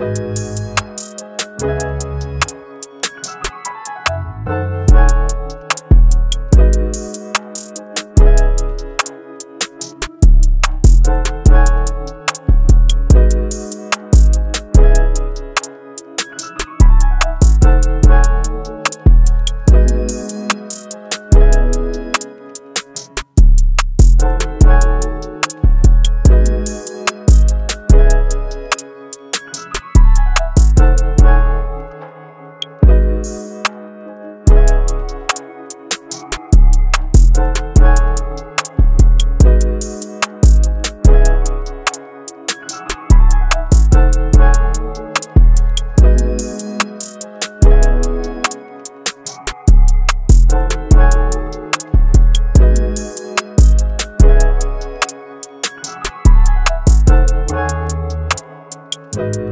you Thank